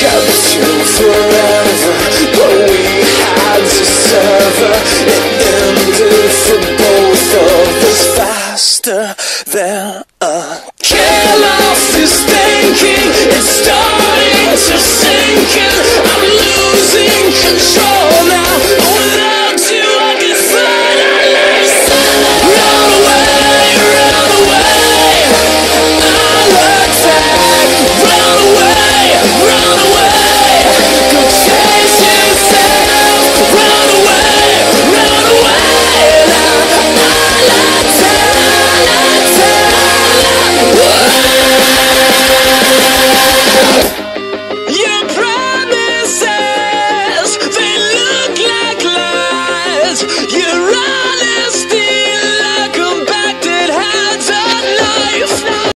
comes to forever. But we had to sever It ended for both of us faster than a